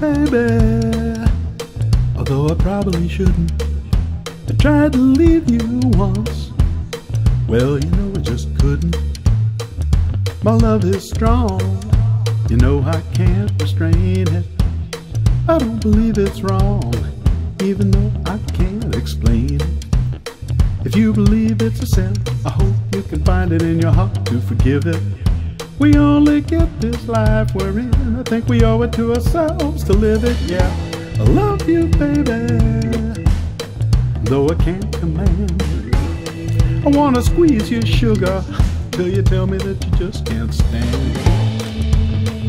baby. Although I probably shouldn't. I tried to leave you once. Well, you know I just couldn't. My love is strong. You know I can't restrain it. I don't believe it's wrong, even though I can't explain it. If you believe it's a sin, I hope you can find it in your heart to forgive it. We only get this life we're in. I think we owe it to ourselves to live it, yeah. I love you, baby, though I can't command. I wanna squeeze your sugar till you tell me that you just can't stand.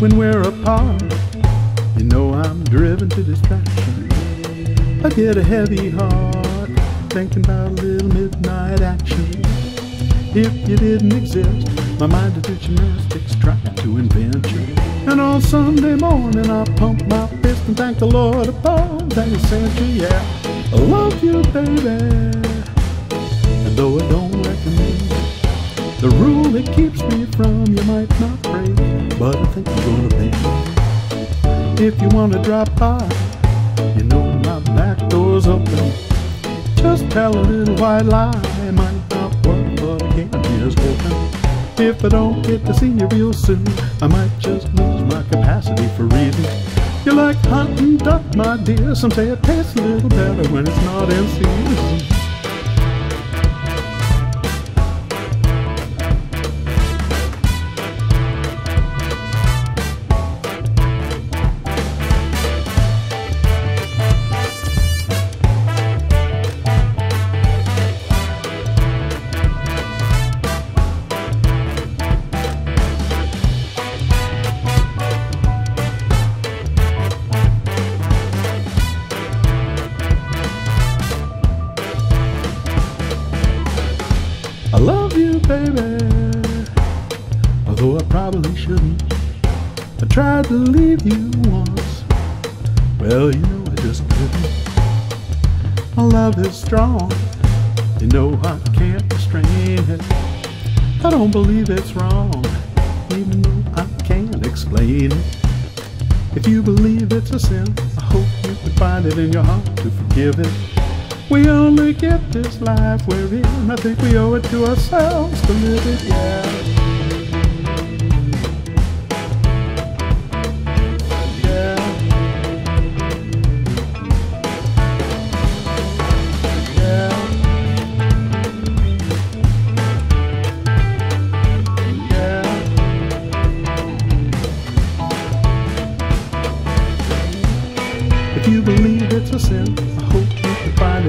When we're apart, you know I'm driven to distraction. I get a heavy heart thinking about a little midnight action. If you didn't exist, my mind would do gymnastics trying to invent you. And on Sunday morning, I pump my fist and thank the Lord above that He sent you. Yeah, I love you, baby. And though I don't recommend the rule that keeps me from you might not break, but I think I'm gonna bend. If you wanna drop by, you know my back door's open. Just tell a little white lie, it might not work, but again, here's hoping. If I don't get to see you real soon, I might just lose my capacity for reason. You're like hunting duck, my dear. Some say it tastes a little better when it's not in season. Love you, baby. Although I probably shouldn't. I tried to leave you once. Well, you know I just couldn't. My love is strong. You know I can't restrain it. I don't believe it's wrong, even though I can't explain it. If you believe it's a sin, I hope you can find it in your heart to forgive it. We only get this life we're in. I think we owe it to ourselves to live it, yeah. If you believe it's a sin,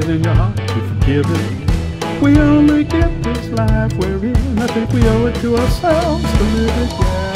it in your heart to forgive it. We only get this life we're in. I think we owe it to ourselves to live it, yeah.